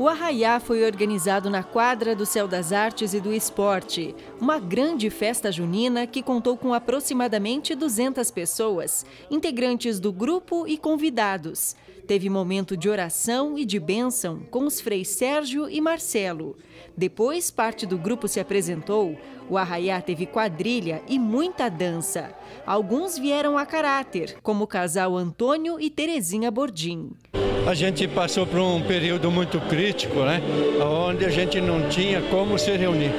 O Arraiá foi organizado na quadra do Céu das Artes e do Esporte, uma grande festa junina que contou com aproximadamente 200 pessoas, integrantes do grupo e convidados. Teve momento de oração e de bênção com os freis Sérgio e Marcelo. Depois, parte do grupo se apresentou. O Arraiá teve quadrilha e muita dança. Alguns vieram a caráter, como o casal Antônio e Terezinha Bordim. A gente passou por um período muito crítico, né? Onde a gente não tinha como se reunir.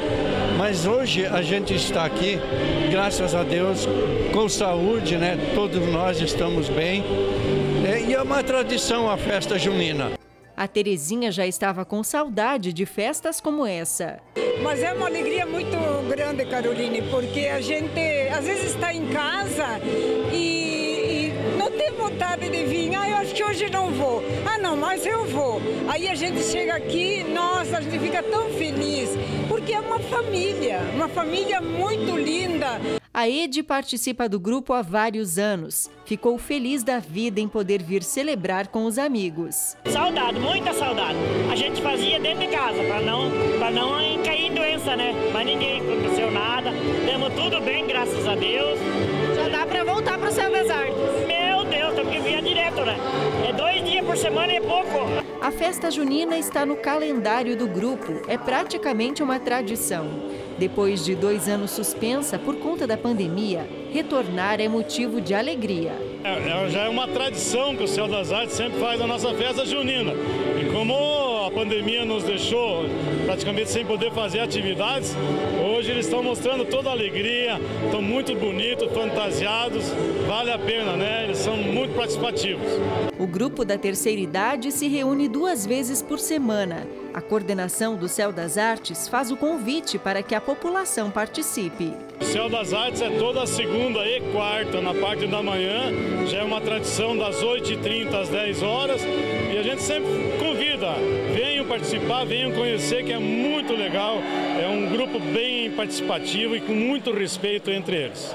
Mas hoje a gente está aqui, graças a Deus, com saúde, né? Todos nós estamos bem. É, e é uma tradição a festa junina. A Terezinha já estava com saudade de festas como essa. Mas é uma alegria muito grande, Caroline, porque a gente às vezes está em casa vontade de vir. Ah, eu acho que hoje não vou. Ah, não, mas eu vou. Aí a gente chega aqui, nossa, a gente fica tão feliz, porque é uma família, uma família muito linda. A Ed participa do grupo há vários anos. Ficou feliz da vida em poder vir celebrar com os amigos. Saudade, muita saudade. A gente fazia dentro de casa para não, não cair em doença, né? Mas ninguém aconteceu nada. Demos tudo bem, graças a Deus. Já dá para voltar para o Céu das né? É dois dias por semana e é pouco. A festa junina está no calendário do grupo. É praticamente uma tradição. Depois de dois anos suspensa por conta da pandemia, retornar é motivo de alegria. É, é, já é uma tradição que o Céu das Artes sempre faz a nossa festa junina. E como a pandemia nos deixou praticamente sem poder fazer atividades, hoje eles estão mostrando toda a alegria, estão muito bonitos, fantasiados, vale a pena, né? Eles são muito participativos. O grupo da terceira idade se reúne duas vezes por semana. A coordenação do Céu das Artes faz o convite para que a população participe. O Céu das Artes é toda segunda e quarta, na parte da manhã. Já é uma tradição das 8h30 às 10 horas. E a gente sempre convida, venham participar, venham conhecer, que é muito legal. É um grupo bem participativo e com muito respeito entre eles.